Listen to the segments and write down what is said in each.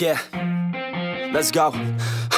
Yeah, let's go.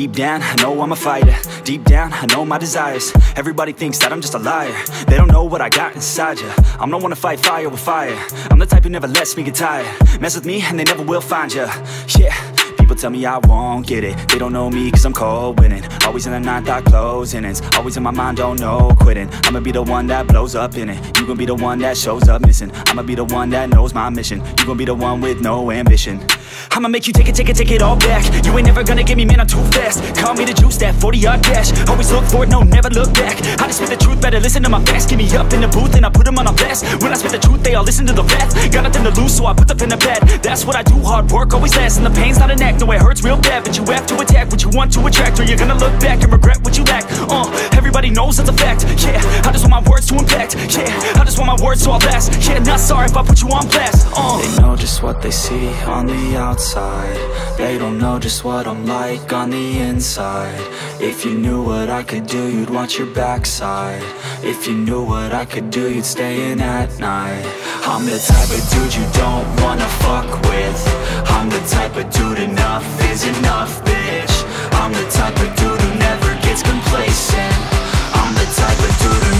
Deep down, I know I'm a fighter. Deep down, I know my desires. Everybody thinks that I'm just a liar. They don't know what I got inside ya. I'm the one to fight fire with fire. I'm the type who never lets me get tired. Mess with me and they never will find ya. Yeah People tell me I won't get it. They don't know me cause I'm cold winning. Always in the ninth, I close innings Always in my mind, don't know quitting. I'ma be the one that blows up in it. You gon' be the one that shows up missing. I'ma be the one that knows my mission. You gon' be the one with no ambition. I'ma make you take it, take it, take it all back. You ain't never gonna get me, man, I'm too fast. Call me the juice, that 40-yard dash. Always look forward, no, never look back. I just spit the truth, better listen to my facts. Get me up in the booth and I put them on a blast. When I spit the truth, they all listen to the facts. Got nothing to lose, so I put the pen to bed That's what I do, hard work always lasts. And the pain's not an act, no, it hurts real bad But you have to attack what you want to attract Or you're gonna look back and regret what you lack. Uh, everybody knows that's a fact. Yeah, I just want my words to impact. Yeah, I just want my words to all last Yeah, not sorry if I put you on blast. Uh, They know just what they see on the outside. They don't know just what I'm like on the inside. If you knew what I could do, you'd watch your backside. If you knew what I could do, you'd stay in at night. I'm the type of dude you don't wanna fuck with. I'm the type of dude enough is enough, bitch. I'm the type of dude who never gets complacent. I'm the type of dude who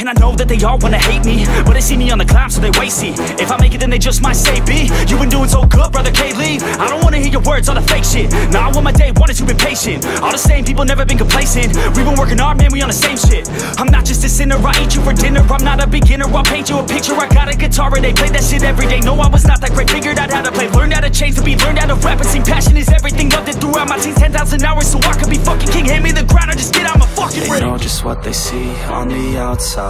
and I know that they all wanna hate me But they see me on the climb so they wait see If I make it then they just might say B You been doing so good brother K-Lee I don't wanna hear your words all the fake shit. Now I want my day one is you been patient. All the same people never been complacent. We been working hard man we on the same shit. I'm not just a sinner I eat you for dinner. I'm not a beginner I'll paint you a picture. I got a guitar and they play that shit every day. No I was not that great. Figured out how to play. Learned how to change to be Learned how to rap. And sing Passion is everything Loved it throughout my teens 10,000 hours So I could be fucking king. Hand me the ground or just get out my fucking They know just what they see on the outside